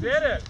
Did it!